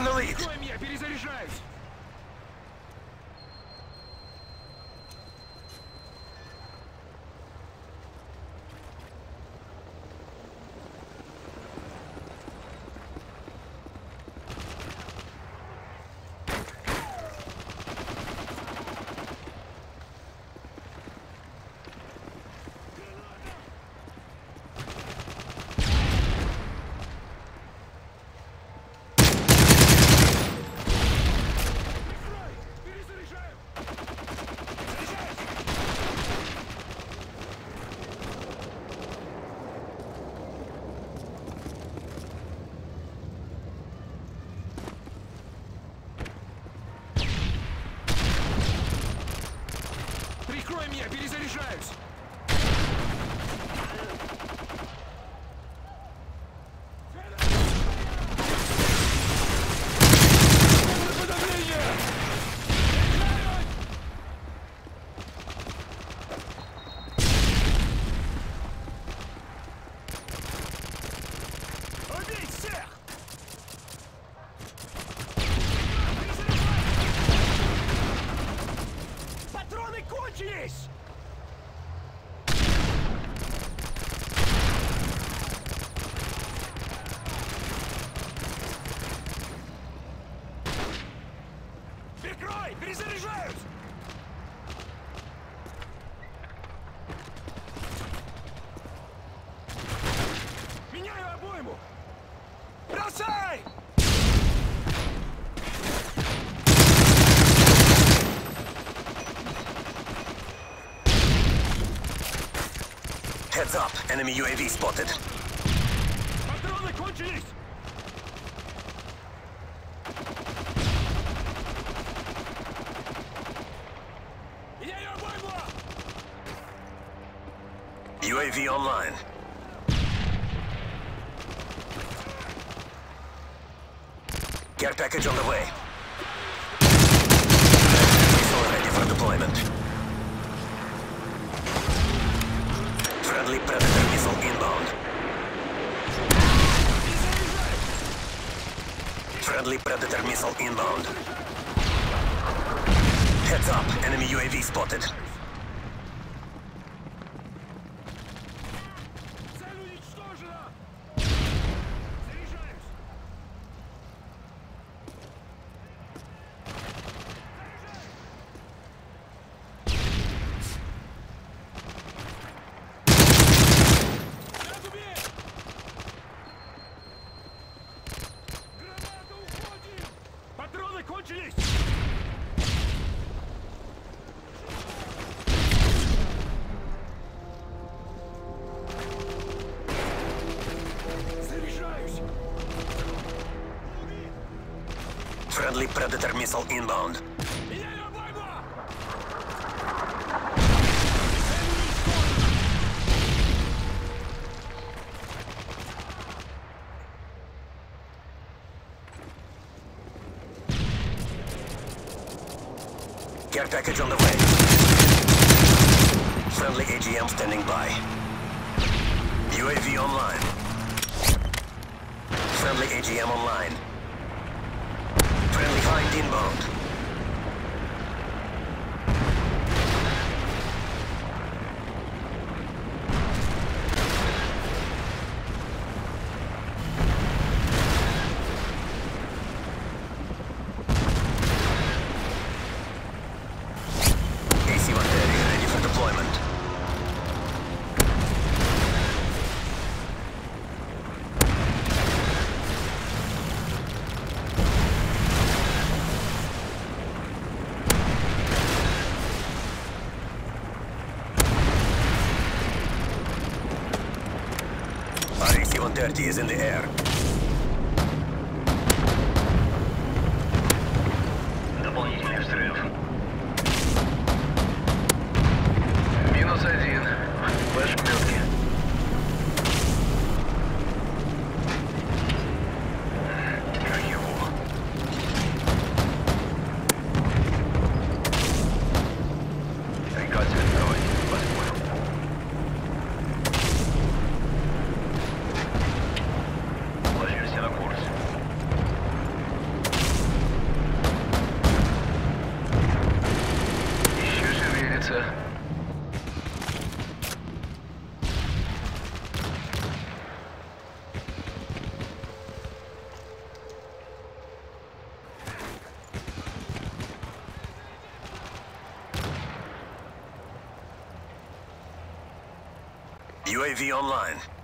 We've the lead. Прикрой меня, перезаряжаюсь! Прикрой! Перезаряжаюсь! Меняю обойму! Бросай! Heads up. Enemy UAV spotted. UAV online. Care package on the way. Missile ready for deployment. Friendly Predator missile inbound. Friendly Predator missile inbound. Heads up, enemy UAV spotted. Friendly Predator missile inbound. Care package on the way. Friendly AGM standing by. UAV online. Friendly AGM online. Friendly hind inbound. AC-130 ready for deployment. MiG-130 is in the air. UAV online.